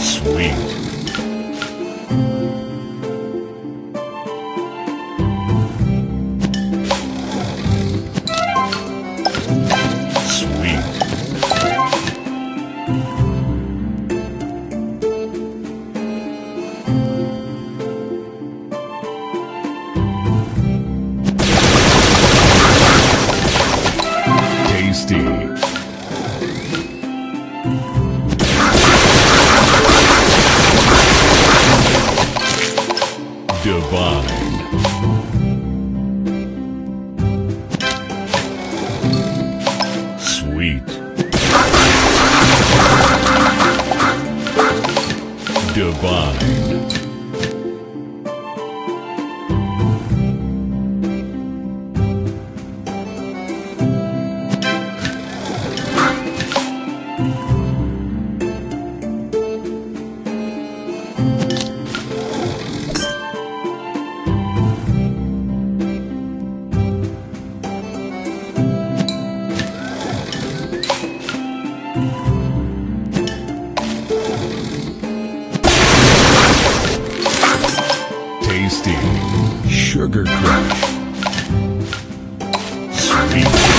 Sweet. Sweet. Divine. Tasty. Sugar Crush. Sweet.